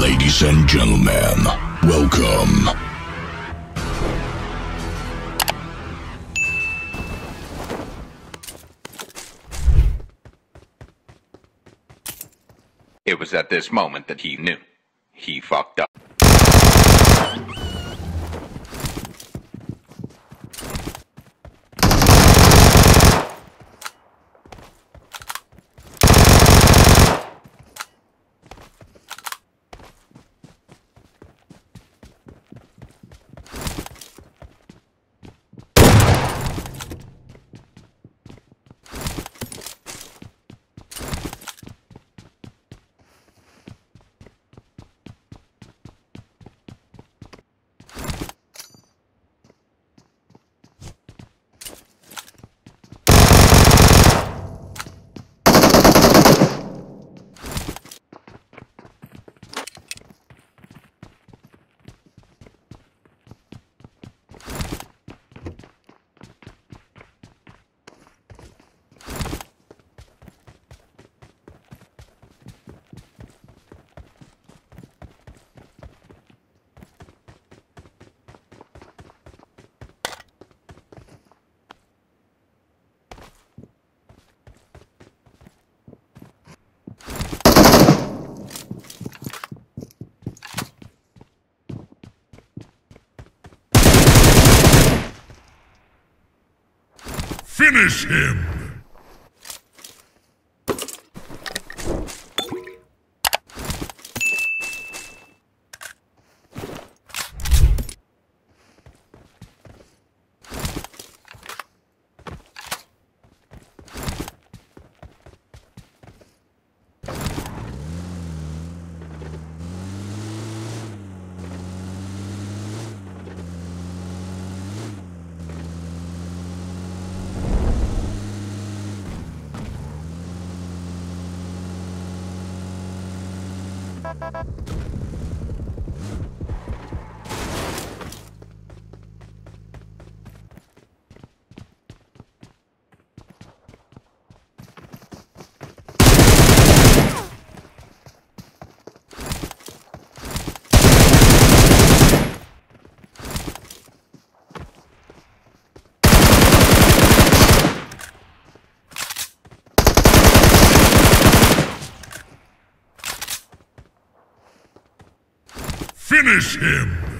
Ladies and gentlemen, welcome. It was at this moment that he knew. He fucked up. Finish him! Finish him!